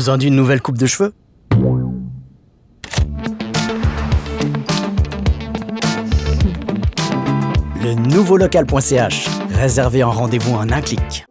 Besoin d'une nouvelle coupe de cheveux? Le nouveau local.ch, réservé en rendez-vous en un clic.